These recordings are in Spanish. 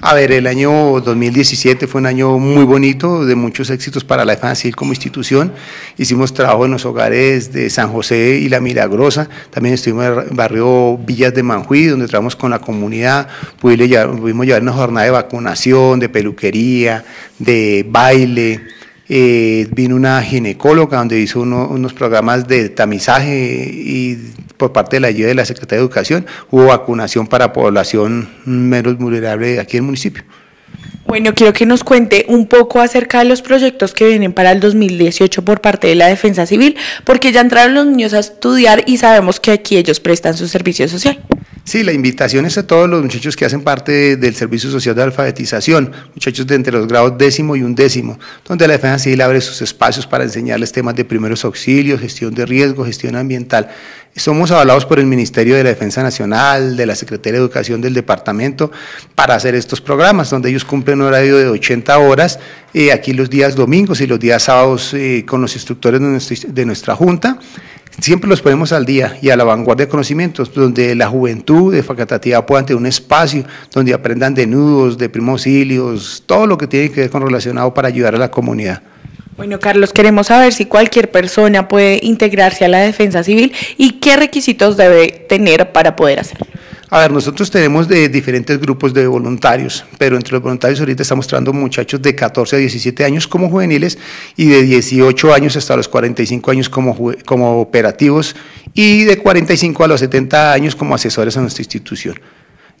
A ver, el año 2017 fue un año muy bonito, de muchos éxitos para la civil como institución. Hicimos trabajo en los hogares de San José y La Milagrosa. También estuvimos en el barrio Villas de Manjuí, donde trabajamos con la comunidad. Pudimos llevar una jornada de vacunación, de peluquería, de baile. Eh, vino una ginecóloga donde hizo unos programas de tamizaje y por parte de la ayuda de la Secretaría de Educación hubo vacunación para población menos vulnerable aquí en el municipio. Bueno, quiero que nos cuente un poco acerca de los proyectos que vienen para el 2018 por parte de la Defensa Civil, porque ya entraron los niños a estudiar y sabemos que aquí ellos prestan su servicio social. Sí, la invitación es a todos los muchachos que hacen parte del Servicio Social de Alfabetización, muchachos de entre los grados décimo y undécimo, donde la Defensa Civil abre sus espacios para enseñarles temas de primeros auxilios, gestión de riesgo, gestión ambiental. Somos avalados por el Ministerio de la Defensa Nacional, de la Secretaría de Educación del Departamento, para hacer estos programas, donde ellos cumplen un horario de 80 horas, eh, aquí los días domingos y los días sábados eh, con los instructores de nuestra Junta siempre los ponemos al día y a la vanguardia de conocimientos, donde la juventud de Facatativa puedan tener un espacio donde aprendan de nudos, de primosilios, todo lo que tiene que ver con relacionado para ayudar a la comunidad. Bueno, Carlos, queremos saber si cualquier persona puede integrarse a la defensa civil y qué requisitos debe tener para poder hacerlo. A ver, nosotros tenemos de diferentes grupos de voluntarios, pero entre los voluntarios ahorita estamos mostrando muchachos de 14 a 17 años como juveniles y de 18 años hasta los 45 años como, como operativos y de 45 a los 70 años como asesores a nuestra institución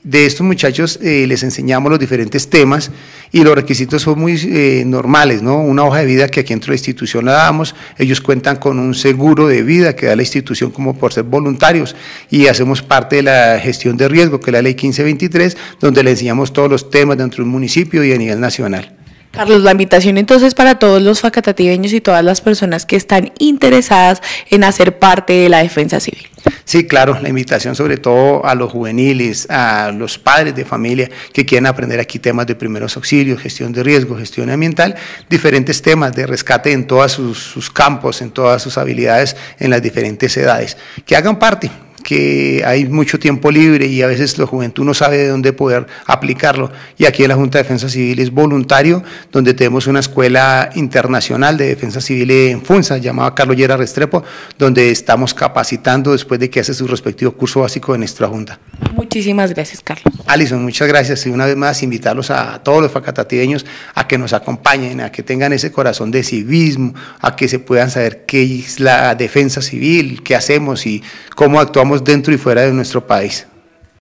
de estos muchachos eh, les enseñamos los diferentes temas y los requisitos son muy eh, normales, ¿no? Una hoja de vida que aquí dentro de la institución la damos, ellos cuentan con un seguro de vida que da la institución como por ser voluntarios y hacemos parte de la gestión de riesgo, que es la ley 1523, donde le enseñamos todos los temas dentro del municipio y a nivel nacional. Carlos, la invitación entonces para todos los facatativeños y todas las personas que están interesadas en hacer parte de la defensa civil. Sí, claro, la invitación sobre todo a los juveniles, a los padres de familia que quieren aprender aquí temas de primeros auxilios, gestión de riesgo, gestión ambiental, diferentes temas de rescate en todos sus, sus campos, en todas sus habilidades, en las diferentes edades. Que hagan parte, que hay mucho tiempo libre y a veces la juventud no sabe de dónde poder aplicarlo. Y aquí en la Junta de Defensa Civil es voluntario, donde tenemos una escuela internacional de defensa civil en Funza, llamada Carlos Llera Restrepo, donde estamos capacitando después de que hace su respectivo curso básico de nuestra Junta. Muchísimas gracias, Carlos. Alison, muchas gracias y una vez más invitarlos a todos los facatativeños a que nos acompañen, a que tengan ese corazón de civismo, a que se puedan saber qué es la defensa civil, qué hacemos y cómo actuamos dentro y fuera de nuestro país.